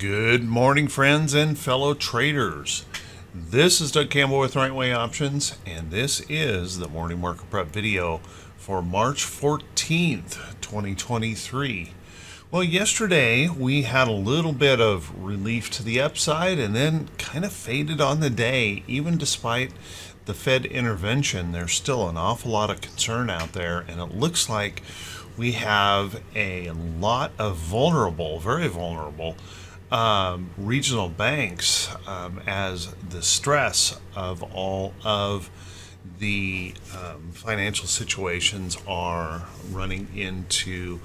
Good morning, friends and fellow traders. This is Doug Campbell with Right Way Options, and this is the morning market prep video for March 14th, 2023. Well, yesterday we had a little bit of relief to the upside and then kind of faded on the day, even despite the Fed intervention. There's still an awful lot of concern out there, and it looks like we have a lot of vulnerable, very vulnerable um, regional banks um, as the stress of all of the um, financial situations are running into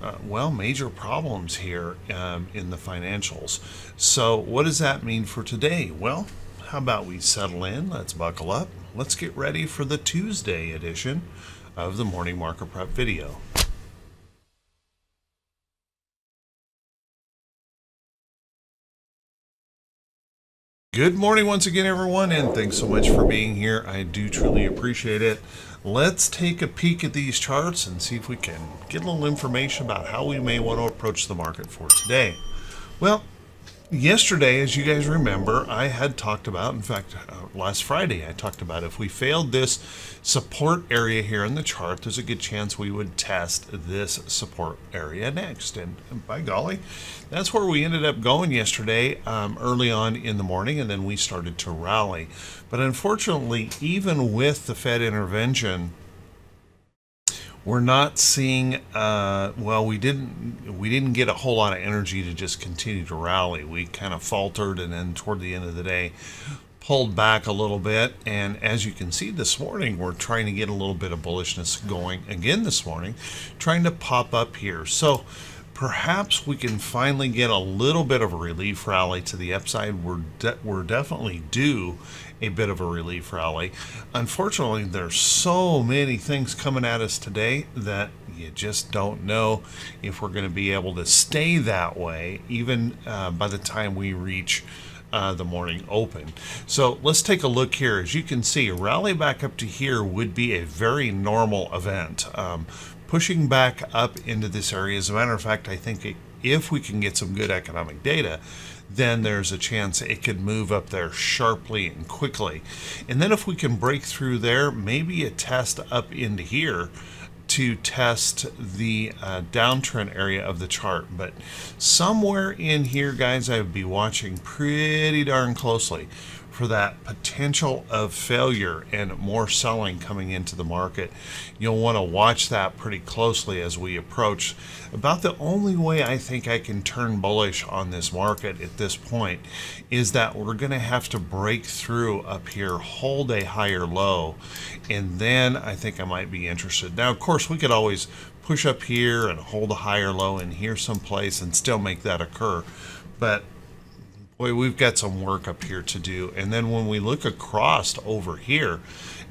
uh, well major problems here um, in the financials. So what does that mean for today? Well how about we settle in? Let's buckle up. Let's get ready for the tuesday edition of the morning market prep video Good morning once again, everyone, and thanks so much for being here. I do truly appreciate it. Let's take a peek at these charts and see if we can get a little information about how we may want to approach the market for today. Well, yesterday, as you guys remember, I had talked about, in fact, uh, last Friday, I talked about if we failed this support area here in the chart, there's a good chance we would test this support area next. And, and by golly, that's where we ended up going yesterday um, early on in the morning, and then we started to rally. But unfortunately, even with the Fed intervention, we're not seeing uh, well we didn't we didn't get a whole lot of energy to just continue to rally we kind of faltered and then toward the end of the day pulled back a little bit and as you can see this morning we're trying to get a little bit of bullishness going again this morning trying to pop up here so perhaps we can finally get a little bit of a relief rally to the upside. We're de- we're definitely due a bit of a relief rally. Unfortunately, there's so many things coming at us today that you just don't know if we're going to be able to stay that way, even uh, by the time we reach. Uh, the morning open. So let's take a look here. As you can see, a rally back up to here would be a very normal event. Um, pushing back up into this area. As a matter of fact, I think it, if we can get some good economic data, then there's a chance it could move up there sharply and quickly. And then if we can break through there, maybe a test up into here to test the uh, downtrend area of the chart. But somewhere in here, guys, I would be watching pretty darn closely for that potential of failure and more selling coming into the market. You'll want to watch that pretty closely as we approach. About the only way I think I can turn bullish on this market at this point is that we're going to have to break through up here, hold a higher low, and then I think I might be interested. Now, of course, we could always push up here and hold a higher low in here someplace and still make that occur. But boy, we've got some work up here to do. And then when we look across over here,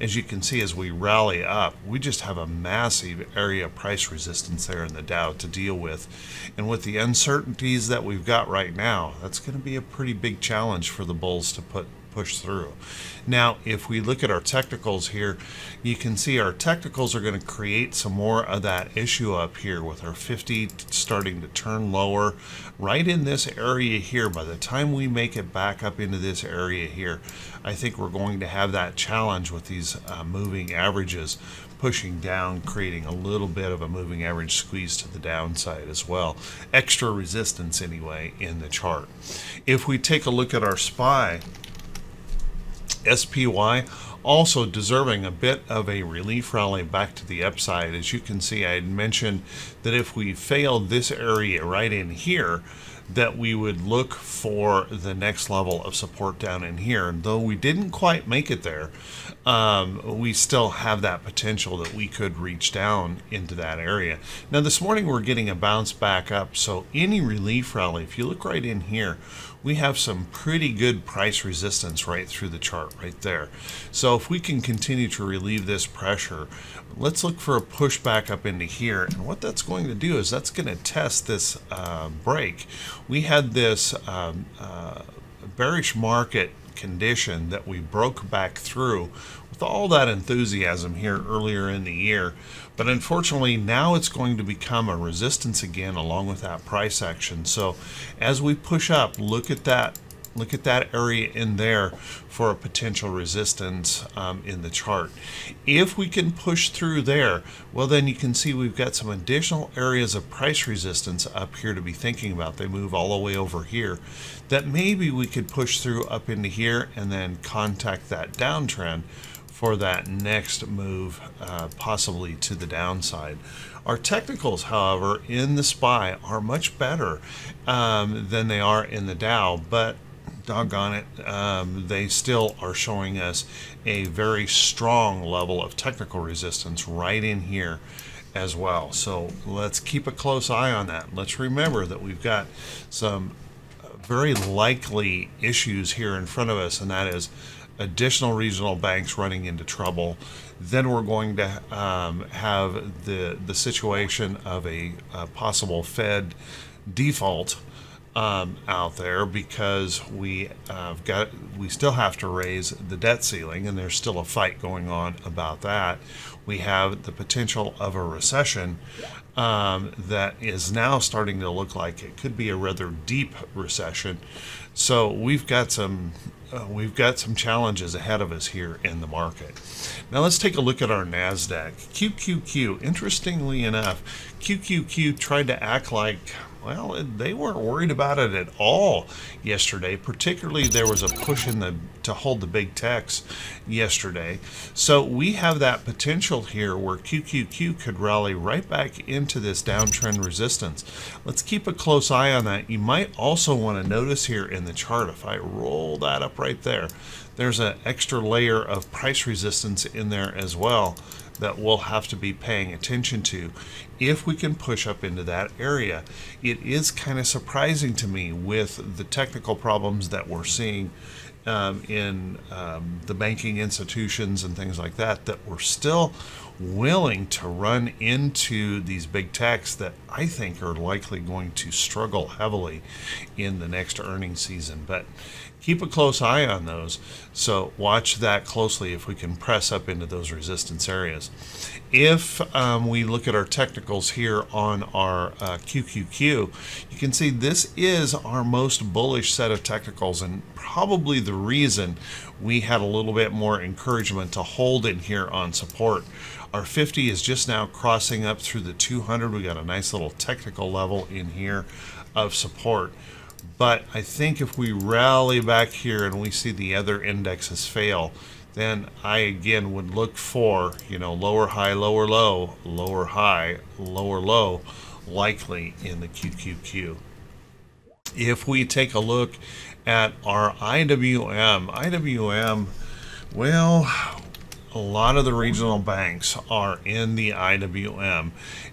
as you can see as we rally up, we just have a massive area of price resistance there in the Dow to deal with. And with the uncertainties that we've got right now, that's going to be a pretty big challenge for the bulls to put push through. Now, if we look at our technicals here, you can see our technicals are going to create some more of that issue up here with our 50 starting to turn lower right in this area here. By the time we make it back up into this area here, I think we're going to have that challenge with these uh, moving averages pushing down, creating a little bit of a moving average squeeze to the downside as well. Extra resistance anyway in the chart. If we take a look at our SPY, SPY also deserving a bit of a relief rally back to the upside. As you can see, I had mentioned that if we failed this area right in here, that we would look for the next level of support down in here. And though we didn't quite make it there, um, we still have that potential that we could reach down into that area. Now this morning we're getting a bounce back up, so any relief rally, if you look right in here, we have some pretty good price resistance right through the chart right there. So if we can continue to relieve this pressure, let's look for a pushback up into here. And what that's going to do is that's going to test this uh, break. We had this um, uh, bearish market condition that we broke back through with all that enthusiasm here earlier in the year. But unfortunately, now it's going to become a resistance again along with that price action. So as we push up, look at that look at that area in there for a potential resistance um, in the chart. If we can push through there, well then you can see we've got some additional areas of price resistance up here to be thinking about. They move all the way over here that maybe we could push through up into here and then contact that downtrend for that next move, uh, possibly to the downside. Our technicals, however, in the SPY are much better um, than they are in the Dow, but doggone it, um, they still are showing us a very strong level of technical resistance right in here as well. So let's keep a close eye on that. Let's remember that we've got some very likely issues here in front of us, and that is additional regional banks running into trouble. Then we're going to um, have the the situation of a, a possible Fed default um, out there because we uh, got we still have to raise the debt ceiling, and there's still a fight going on about that. We have the potential of a recession um, that is now starting to look like it could be a rather deep recession. So we've got some uh, we've got some challenges ahead of us here in the market. Now let's take a look at our NASDAQ. QQQ, interestingly enough, QQQ tried to act like well, they weren't worried about it at all yesterday. Particularly, there was a push in the to hold the big techs yesterday. So we have that potential here where QQQ could rally right back into this downtrend resistance. Let's keep a close eye on that. You might also want to notice here in the chart, if I roll that up right there, there's an extra layer of price resistance in there as well that we'll have to be paying attention to if we can push up into that area. It is kind of surprising to me with the technical problems that we're seeing um, in um, the banking institutions and things like that that we're still willing to run into these big techs that I think are likely going to struggle heavily in the next earnings season. But keep a close eye on those. So watch that closely if we can press up into those resistance areas. If um, we look at our technicals here on our uh, QQQ, you can see this is our most bullish set of technicals and probably the reason we had a little bit more encouragement to hold in here on support. Our 50 is just now crossing up through the 200. We got a nice little technical level in here of support. But I think if we rally back here and we see the other indexes fail, then I again would look for, you know, lower high, lower low, lower high, lower low, likely in the QQQ. If we take a look at our IWM, IWM, well, a lot of the regional banks are in the IWM.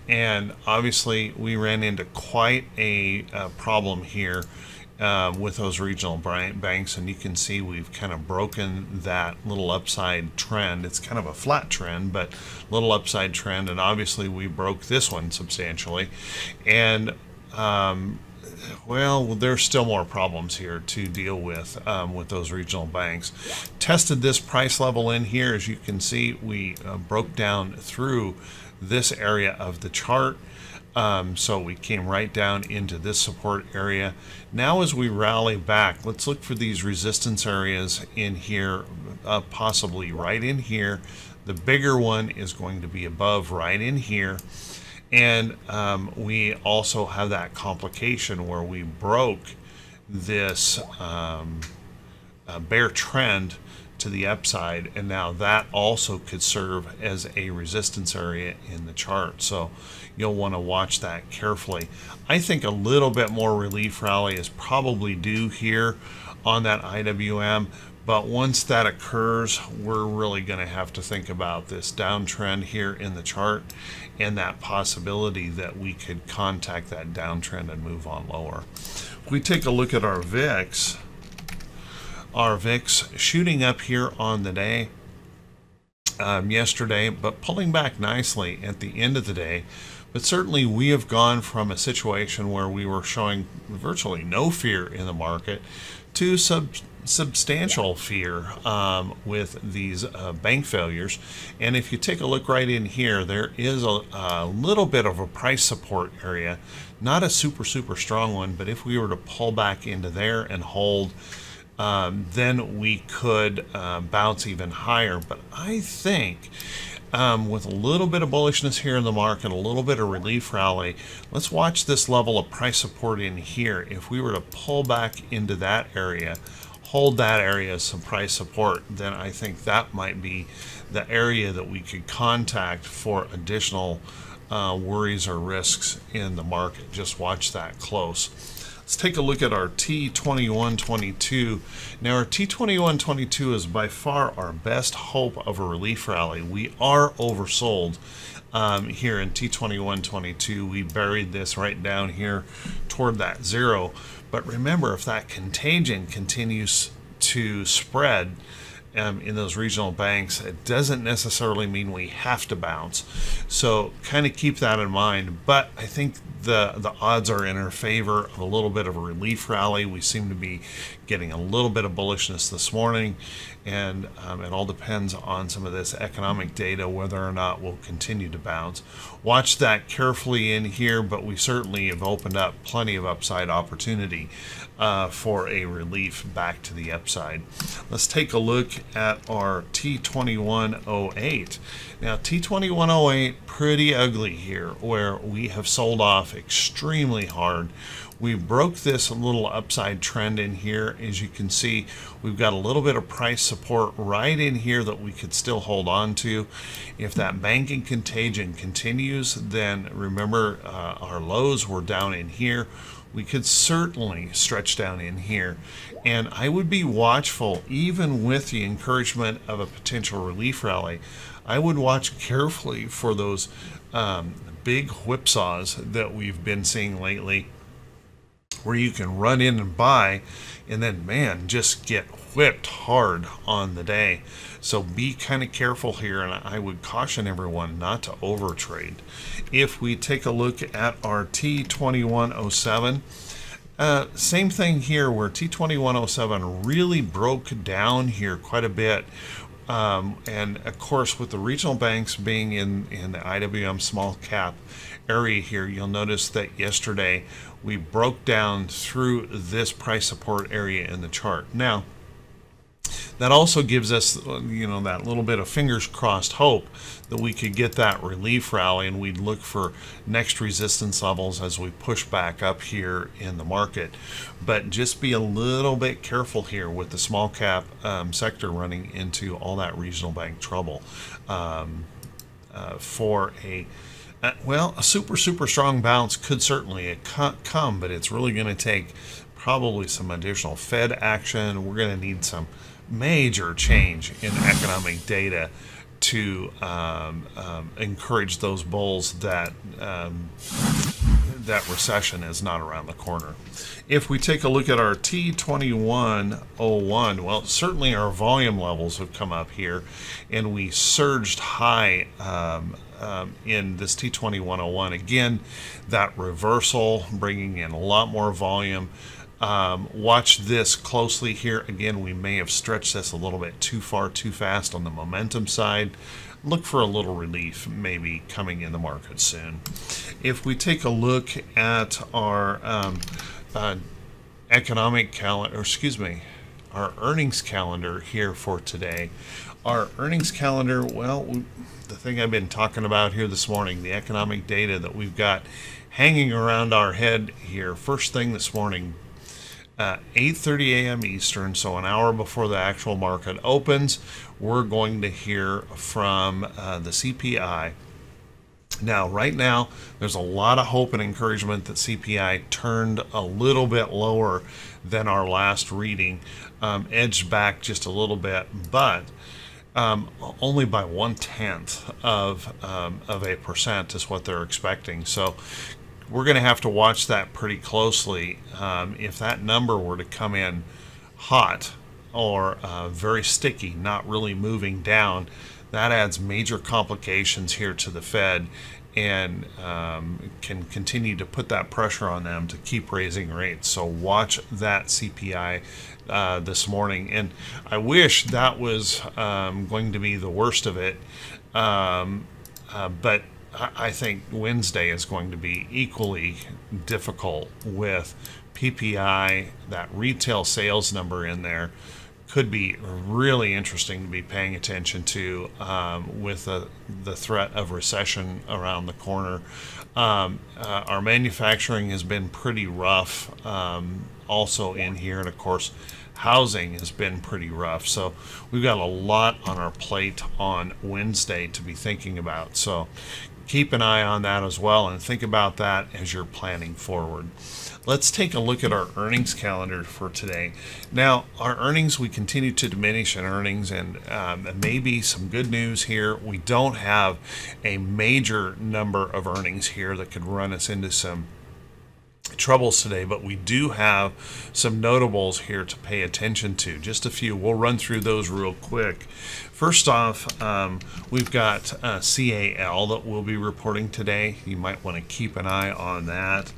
And obviously, we ran into quite a, a problem here uh, with those regional banks. And you can see we've kind of broken that little upside trend. It's kind of a flat trend, but little upside trend. And obviously, we broke this one substantially. And um, well, there's still more problems here to deal with um, with those regional banks. Tested this price level in here. As you can see, we uh, broke down through this area of the chart. Um, so we came right down into this support area. Now as we rally back, let's look for these resistance areas in here, uh, possibly right in here. The bigger one is going to be above right in here. And um, we also have that complication where we broke this um, uh, bear trend to the upside and now that also could serve as a resistance area in the chart. So you'll want to watch that carefully. I think a little bit more relief rally is probably due here on that IWM but once that occurs, we're really going to have to think about this downtrend here in the chart and that possibility that we could contact that downtrend and move on lower. If we take a look at our VIX, our VIX shooting up here on the day um, yesterday, but pulling back nicely at the end of the day But certainly, we have gone from a situation where we were showing virtually no fear in the market to sub substantial fear um, with these uh, bank failures. And if you take a look right in here, there is a, a, little bit of a price support area, not a super, super strong one, but if we were to pull back into there and hold, um, then we could uh, bounce even higher. But I think um, with a little bit of bullishness here in the market, a little bit of relief rally. Let's watch this level of price support in here. If we were to pull back into that area, hold that area as some price support, then I think that might be the area that we could contact for additional uh, worries or risks in the market. Just watch that close. Let's take a look at our T2122. Now our T2122 is by far our best hope of a relief rally. We are oversold um, here in T2122. We buried this right down here toward that zero. But remember, if that contagion continues to spread, um, in those regional banks, it doesn't necessarily mean we have to bounce. So kind of keep that in mind. But I think the the odds are in our favor of a little bit of a relief rally. We seem to be getting a little bit of bullishness this morning, and um, it all depends on some of this economic data whether or not we'll continue to bounce. Watch that carefully in here, but we certainly have opened up plenty of upside opportunity uh, for a relief back to the upside. Let's take a look at our T2108. Now T2108 pretty ugly here where we have sold off extremely hard. We broke this little upside trend in here. As you can see, we've got a little bit of price support right in here that we could still hold on to. If that banking contagion continues, then remember uh, our lows were down in here we could certainly stretch down in here. And I would be watchful, even with the encouragement of a potential relief rally. I would watch carefully for those um, big whipsaws that we've been seeing lately, where you can run in and buy, and then, man, just get whipped hard on the day. So be kind of careful here, and I would caution everyone not to overtrade. If we take a look at our T2107, uh, same thing here where T2107 really broke down here quite a bit. Um, and of course, with the regional banks being in, in the IWM small cap area here, you'll notice that yesterday we broke down through this price support area in the chart. Now, that also gives us, you know, that little bit of fingers crossed hope that we could get that relief rally and we'd look for next resistance levels as we push back up here in the market. But just be a little bit careful here with the small cap um, sector running into all that regional bank trouble um, uh, for a uh, well, a super, super strong bounce could certainly come, but it's really going to take probably some additional Fed action. We're going to need some major change in economic data to um, um, encourage those bulls that um, that recession is not around the corner. If we take a look at our T2101, well, certainly our volume levels have come up here, and we surged high um, um, in this T2101. Again, that reversal, bringing in a lot more volume. Um, watch this closely here. Again, we may have stretched this a little bit too far, too fast on the momentum side. Look for a little relief maybe coming in the market soon. If we take a look at our um, uh, economic calendar, excuse me, our earnings calendar here for today. Our earnings calendar, well, the thing I've been talking about here this morning, the economic data that we've got hanging around our head here. First thing this morning, uh, 8.30 a.m. Eastern, so an hour before the actual market opens, we're going to hear from uh, the CPI. Now, right now, there's a lot of hope and encouragement that CPI turned a little bit lower than our last reading, um, edged back just a little bit, but um, only by one tenth of um, of a percent is what they're expecting. So we're going to have to watch that pretty closely. Um, if that number were to come in hot or uh, very sticky, not really moving down, that adds major complications here to the Fed. and um, can continue to put that pressure on them to keep raising rates. So watch that CPI uh, this morning, and I wish that was um, going to be the worst of it, um, uh, but I think Wednesday is going to be equally difficult with PPI, that retail sales number in there could be really interesting to be paying attention to um, with the, the threat of recession around the corner. Um, uh, our manufacturing has been pretty rough um, also in here, and of course, housing has been pretty rough. So we've got a lot on our plate on Wednesday to be thinking about. So keep an eye on that as well and think about that as you're planning forward. Let's take a look at our earnings calendar for today. Now, our earnings, we continue to diminish in earnings, and um, maybe some good news here. We don't have a major number of earnings here that could run us into some troubles today, but we do have some notables here to pay attention to. Just a few. We'll run through those real quick. First off, um, we've got uh, CAL that we'll be reporting today. You might want to keep an eye on that.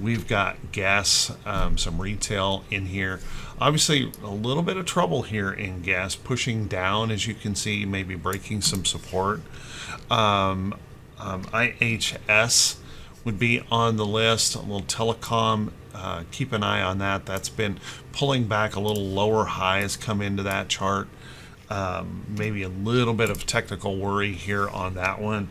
We've got gas, um, some retail in here. Obviously, a little bit of trouble here in gas, pushing down, as you can see, maybe breaking some support. Um, um IHS would be on the list. A little telecom, uh, keep an eye on that. That's been pulling back a little lower highs come into that chart. Um, maybe a little bit of technical worry here on that one.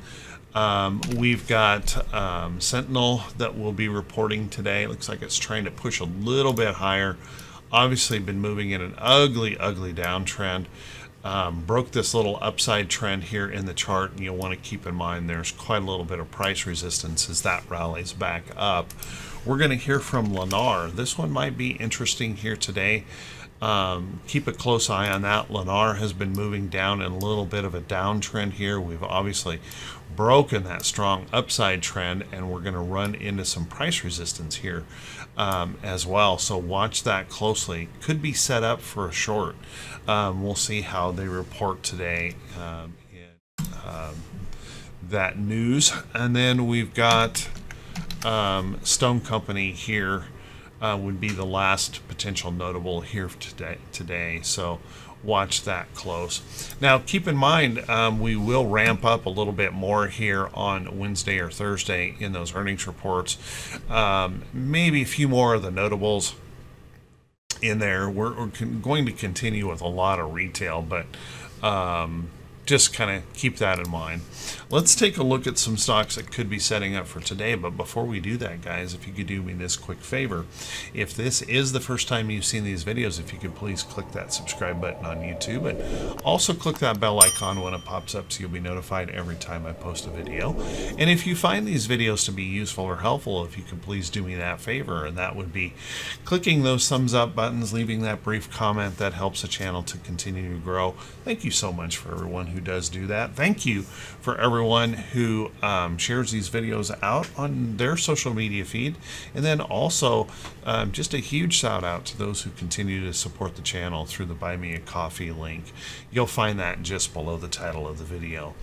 Um, we've got um, Sentinel that will be reporting today. Looks like it's trying to push a little bit higher. Obviously, been moving in an ugly, ugly downtrend um, broke this little upside trend here in the chart and you'll want to keep in mind there's quite a little bit of price resistance as that rallies back up. We're going to hear from Lennar. This one might be interesting here today. Um, keep a close eye on that. Lennar has been moving down in a little bit of a downtrend here. We've obviously broken that strong upside trend and we're going to run into some price resistance here um, as well. So watch that closely. Could be set up for a short. Um, we'll see how they report today um, in um, that news. And then we've got um, Stone Company here uh, would be the last potential notable here today. Today, so watch that close. Now, keep in mind, um, we will ramp up a little bit more here on Wednesday or Thursday in those earnings reports. Um, maybe a few more of the notables in there. We're, we're going to continue with a lot of retail, but um, just kind of keep that in mind. Let's take a look at some stocks that could be setting up for today. But before we do that, guys, if you could do me this quick favor, if this is the first time you've seen these videos, if you could please click that subscribe button on YouTube and also click that bell icon when it pops up so you'll be notified every time I post a video. And if you find these videos to be useful or helpful, if you could please do me that favor, and that would be clicking those thumbs up buttons, leaving that brief comment that helps the channel to continue to grow. Thank you so much for everyone who who does do that. Thank you for everyone who um, shares these videos out on their social media feed. And then also, um, just a huge shout out to those who continue to support the channel through the Buy Me a Coffee link. You'll find that just below the title of the video.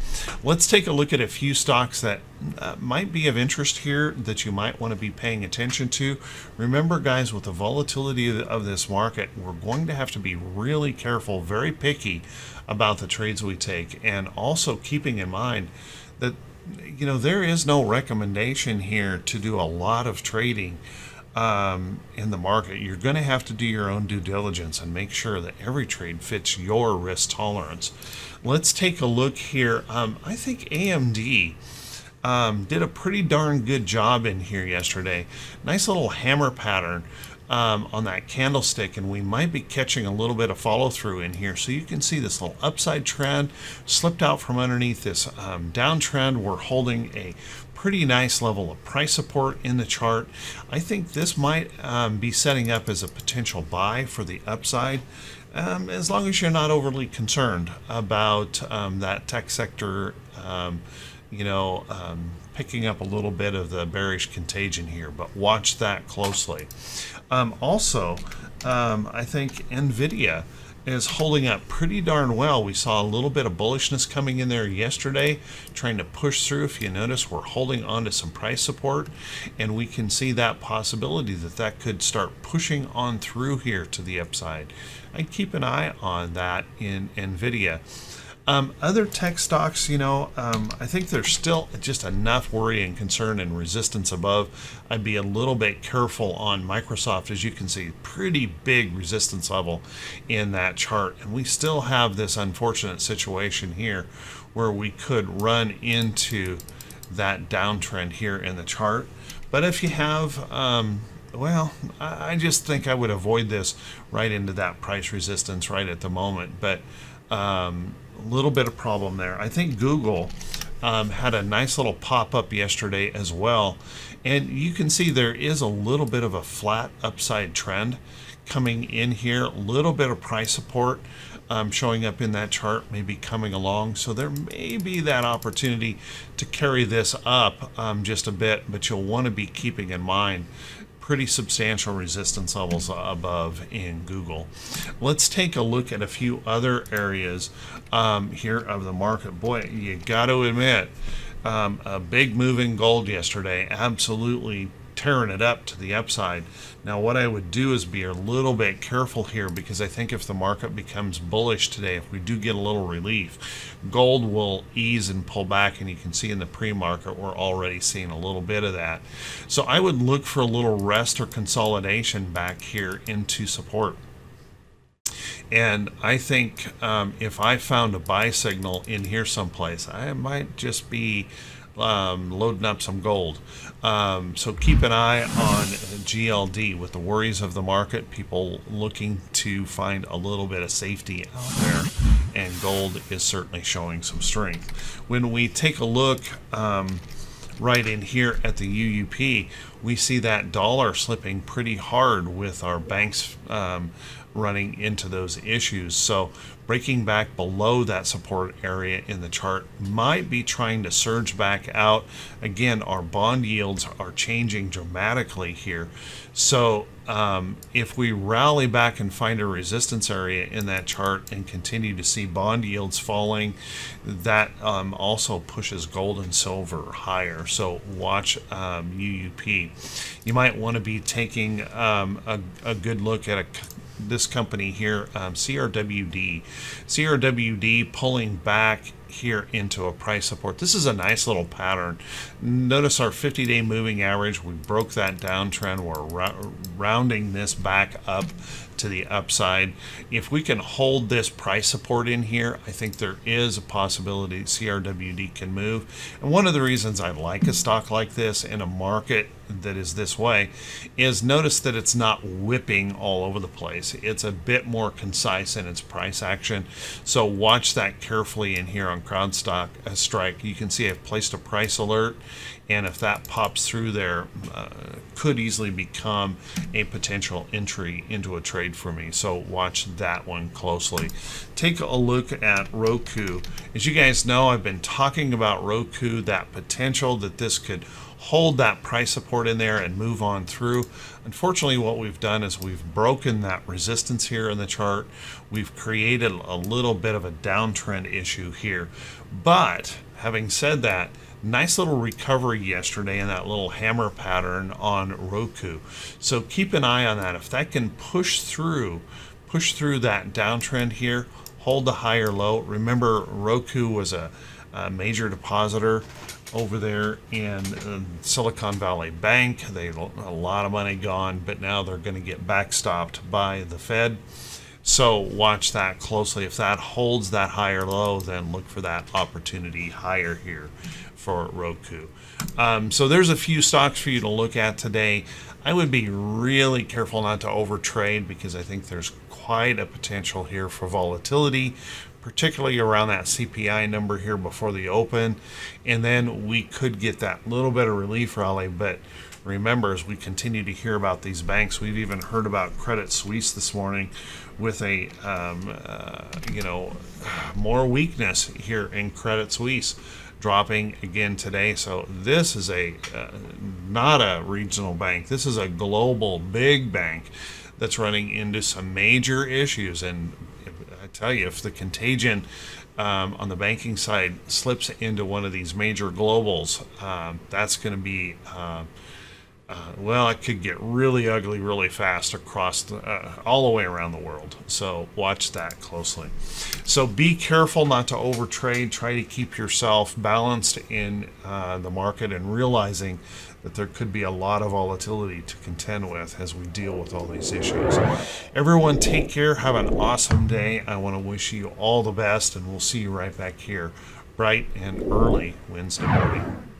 Let's take a look at a few stocks that uh, might be of interest here that you might want to be paying attention to. Remember, guys, with the volatility of this market, we're going to have to be really careful, very picky about the trades we take, and also keeping in mind that you know there is no recommendation here to do a lot of trading um, in the market. You're going to have to do your own due diligence and make sure that every trade fits your risk tolerance. Let's take a look here. Um, I think AMD. Um, did a pretty darn good job in here yesterday. Nice little hammer pattern um, on that candlestick and we might be catching a little bit of follow through in here. So you can see this little upside trend slipped out from underneath this um, downtrend we're holding a pretty nice level of price support in the chart. I think this might um, be setting up as a potential buy for the upside um, as long as you're not overly concerned about um, that tech sector um, you know picking up a little bit of the bearish contagion here. But watch that closely um, also, um, I think NVIDIA is holding up pretty darn well. We saw a little bit of bullishness coming in there yesterday, trying to push through. If you notice, we're holding on to some price support, and we can see that possibility that that could start pushing on through here to the upside. I'd keep an eye on that in NVIDIA. Um, other tech stocks, you know, um, I think there's still just enough worry and concern and resistance above. I'd be a little bit careful on Microsoft, as you can see, pretty big resistance level in that chart. And we still have this unfortunate situation here where we could run into that downtrend here in the chart. But if you have, um, well, I just think I would avoid this right into that price resistance right at the moment. But um, little bit of problem there. I think Google um, had a nice little pop up yesterday as well. And you can see there is a little bit of a flat upside trend coming in here, a little bit of price support um, showing up in that chart, maybe coming along. So there may be that opportunity to carry this up um, just a bit, but you'll want to be keeping in mind pretty substantial resistance levels above in Google. Let's take a look at a few other areas um, here of the market. Boy, you got to admit, um, a big move in gold yesterday absolutely tearing it up to the upside. Now what I would do is be a little bit careful here because I think if the market becomes bullish today, if we do get a little relief, gold will ease and pull back and you can see in the pre-market we're already seeing a little bit of that. So I would look for a little rest or consolidation back here into support. And I think um, if I found a buy signal in here someplace, I might just be um, loading up some gold. Um, so keep an eye on GLD with the worries of the market, people looking to find a little bit of safety out there, and gold is certainly showing some strength. When we take a look um, right in here at the UUP, we see that dollar slipping pretty hard with our banks um, running into those issues. So breaking back below that support area in the chart might be trying to surge back out. Again, our bond yields are changing dramatically here. So um, if we rally back and find a resistance area in that chart and continue to see bond yields falling, that um, also pushes gold and silver higher. So watch um, UUP. You might want to be taking um, a, a good look at a this company here, um, CRWD. CRWD pulling back here into a price support. This is a nice little pattern. Notice our 50-day moving average. We broke that downtrend. We're rounding this back up to the upside. If we can hold this price support in here, I think there is a possibility CRWD can move. And one of the reasons I like a stock like this in a market that is this way is notice that it's not whipping all over the place. It's a bit more concise in its price action. So watch that carefully in here on CrowdStock uh, Strike. You can see I've placed a price alert and if that pops through there uh, could easily become a potential entry into a trade for me. So watch that one closely. Take a look at Roku. As you guys know I've been talking about Roku that potential that this could hold that price support in there and move on through. Unfortunately what we've done is we've broken that resistance here in the chart. We've created a little bit of a downtrend issue here. But having said that Nice little recovery yesterday in that little hammer pattern on Roku. So keep an eye on that. If that can push through, push through that downtrend here, hold the higher low. Remember, Roku was a, a major depositor over there in Silicon Valley Bank. They a lot of money gone, but now they're going to get backstopped by the Fed. So watch that closely. If that holds that higher low, then look for that opportunity higher here for Roku. Um, so there's a few stocks for you to look at today. I would be really careful not to overtrade because I think there's quite a potential here for volatility, particularly around that CPI number here before the open. And then we could get that little bit of relief rally, but remember as we continue to hear about these banks we've even heard about credit suisse this morning with a um, uh, you know more weakness here in credit suisse dropping again today so this is a uh, not a regional bank this is a global big bank that's running into some major issues and I tell you, if the contagion um, on the banking side slips into one of these major globals, um, that's going to be. Uh, well, it could get really ugly really fast across the, uh, all the way around the world. So watch that closely. So be careful not to overtrade. Try to keep yourself balanced in uh, the market and realizing that there could be a lot of volatility to contend with as we deal with all these issues. Everyone, take care. Have an awesome day. I want to wish you all the best, and we'll see you right back here bright and early Wednesday morning.